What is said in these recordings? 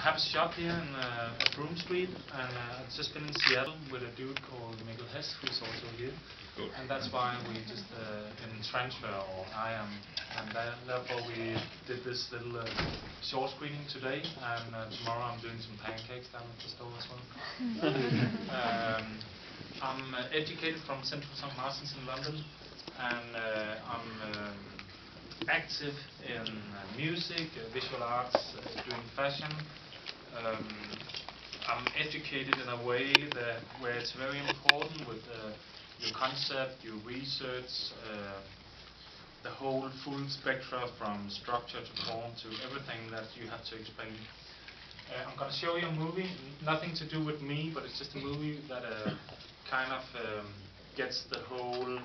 have a shop here in uh, Broome Street, and uh, I've just been in Seattle with a dude called Mikkel Hess, who's also here. Cool. And that's why we just uh, in transfer, or I am, and tha- therefore we did this little uh, short screening today, and uh, tomorrow I'm doing some pancakes down at the store as well. um, I'm uh, educated from Central St. Martin's in London, and uh, I'm um, active in uh, music, uh, visual arts, uh, doing fashion. Um, I'm educated in a way that where it's very important with uh, your concept, your research, uh, the whole full spectrum from structure to form to everything that you have to explain. Uh, I'm going to show you a movie, nothing to do with me, but it's just a movie that uh, kind of um, gets the whole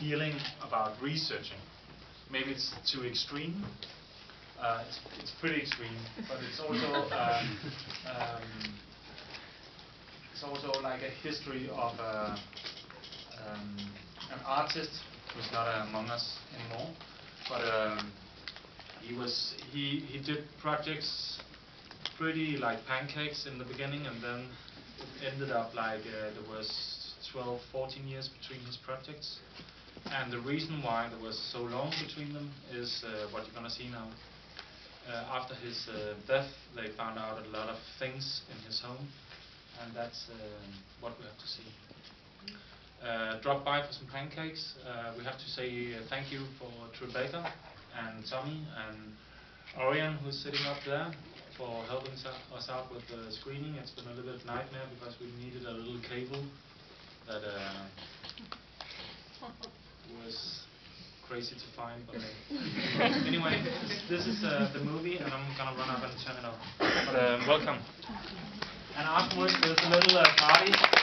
feeling about researching. Maybe it's too extreme. Uh, it's, it's pretty extreme, but it's also um, um, it's also like a history of uh, um, an artist who's not among us anymore, but um, he was he he did projects pretty like pancakes in the beginning, and then it ended up like uh, there was 12, 14 years between his projects. And the reason why there was so long between them is what you're gonna see now. Uh, after his uh, death, they found out a lot of things in his home, and that's um, what we have to see. Uh, drop by for some pancakes. Uh, we have to say uh, thank you for Tribeca and Tommy and Orion, who's sitting up there, for helping us out- with the screening. It's been a little bit nightmare because we needed a little cable that uh, was crazy to find. But anyway, this is uh, the movie, and I'm gonna run up and turn it off. But uh, welcome. And afterwards, there's a little uh, party.